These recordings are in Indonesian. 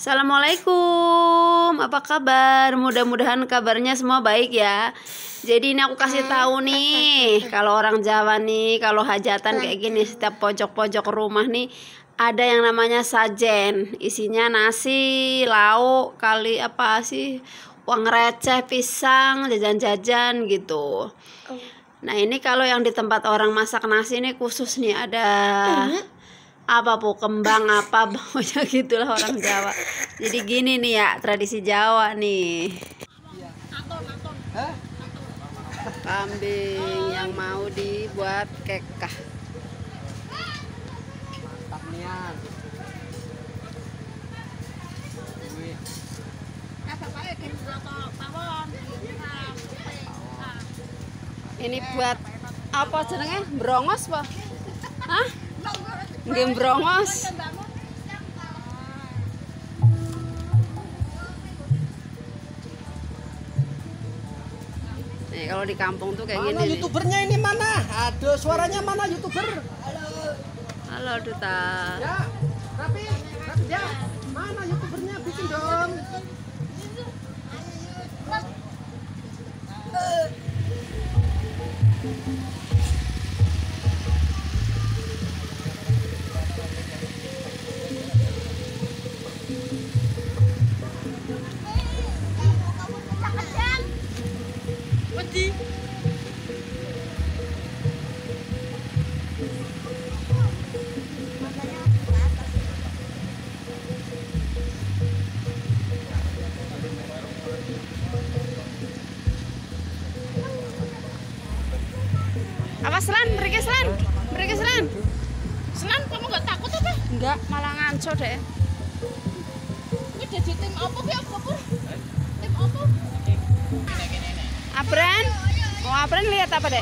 Assalamualaikum, apa kabar? Mudah-mudahan kabarnya semua baik ya. Jadi ini aku kasih tahu nih, kalau orang Jawa nih, kalau hajatan kayak gini setiap pojok-pojok rumah nih ada yang namanya sajen. Isinya nasi, lauk, kali apa sih? Uang receh, pisang, jajan-jajan gitu. Nah, ini kalau yang di tempat orang masak nasi ini khusus nih ada apa po kembang apa pokoknya gitulah orang Jawa. Jadi gini nih ya tradisi Jawa nih. Kambing yang mau dibuat kekah. Mantap nian. Ini buat apa jenenge? Brongos po? Hah? Nggih brongos. Nih kalau di kampung tuh kayak Mana gini nih. youtubernya ini mana? Aduh, suaranya mana youtuber? Halo Duta. Ya, Rapi, Rapi ya. Mana youtubernya? Bikin dong. Apa selan? Mereka selan? Mereka selan? Selan kamu nggak takut apa? Enggak, malah ngaco deh. Ini jadi tim apa ki apa Apren? Oh, Apren lihat apa dek?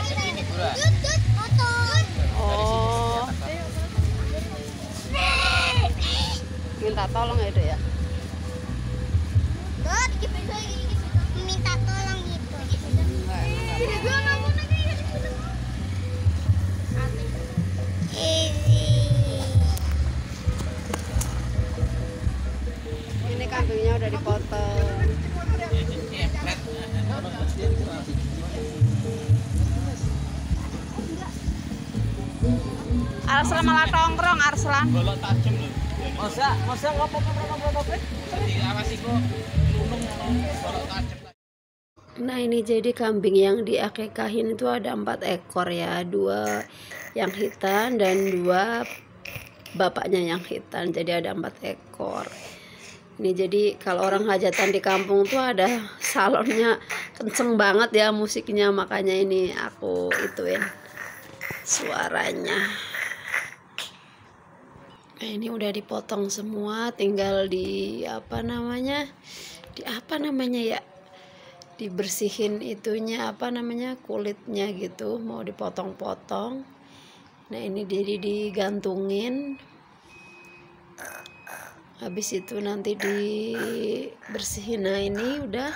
Oh. Minta tolong ya dek ya. Arslan malah tongkrong Arslan. Masa, masa ngopo-ngopo-ngopo-ngopo? Nah ini jadi kambing yang diakekahin itu ada empat ekor ya. Dua yang hitam dan dua bapaknya yang hitam. Jadi ada empat ekor. Ini jadi kalau orang hajatan di kampung tuh ada salonnya kenceng banget ya musiknya. Makanya ini aku ituin suaranya Nah, ini udah dipotong semua tinggal di apa namanya di apa namanya ya dibersihin itunya apa namanya kulitnya gitu mau dipotong-potong. Nah ini jadi digantungin. Habis itu nanti dibersihin. Nah ini udah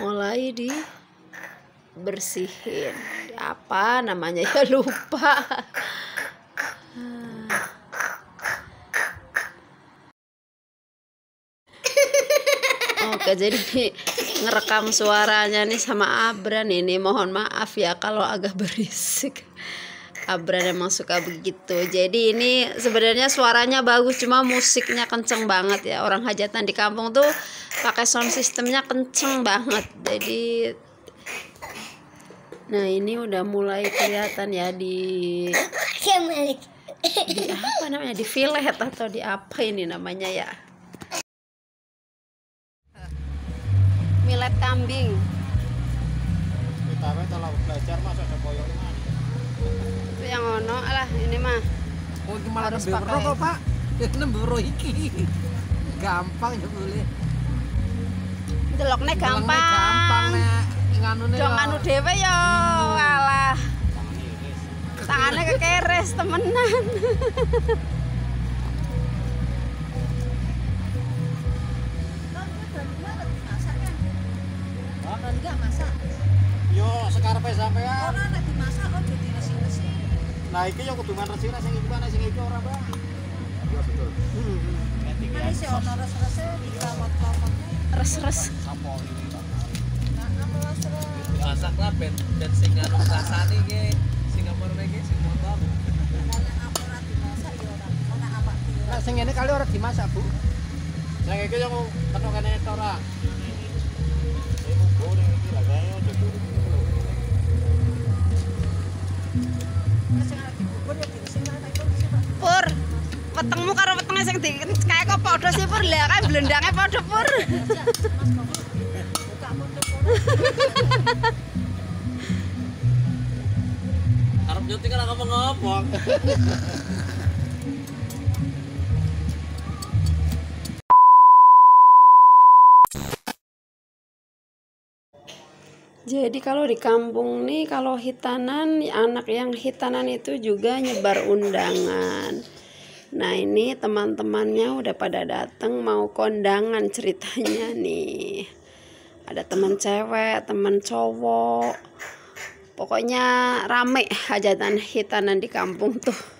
mulai dibersihin. Apa namanya ya lupa Oke, jadi ngerekam suaranya nih sama Abran ini. Mohon maaf ya kalau agak berisik. Abran emang suka begitu. Jadi ini sebenarnya suaranya bagus, cuma musiknya kenceng banget ya. Orang hajatan di kampung tuh pakai sound sistemnya kenceng banget. Jadi Nah, ini udah mulai kelihatan ya di di apa namanya? Di fillet atau di apa ini namanya ya? Millet kambing. Kita wae kalau belajar masa ada koyo ini. Itu yang ono alah ini mah. Oh, iki malah Harus pakai. kok, Pak. Nembe iki. Gampang ya boleh. Delokne Gampang gampang. nek nganune. Dong kok. anu dhewe alah. Tangannya kekeres temenan. Enggak masak. Yo, sekarepe sampean. Ora nek dimasak kok jadi resi-resi. Nah, iki yo kudu man resik sing iki ana sing iki ora. Iya, betul. res-res masak lah ben ben sing anu rasane ki sing nomorne ki sing motor Nah, sing ini kali orang dimasak, Bu. sing iki yang to ora pur wetengmu karo wetenge sing kayak kok padha sih pur? Lah kan blendange padha pur. Arep nyuting ora ngomong-ngomong Jadi kalau di kampung nih kalau hitanan anak yang hitanan itu juga nyebar undangan. Nah ini teman-temannya udah pada datang mau kondangan ceritanya nih. Ada teman cewek, teman cowok. Pokoknya rame hajatan hitanan di kampung tuh.